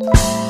you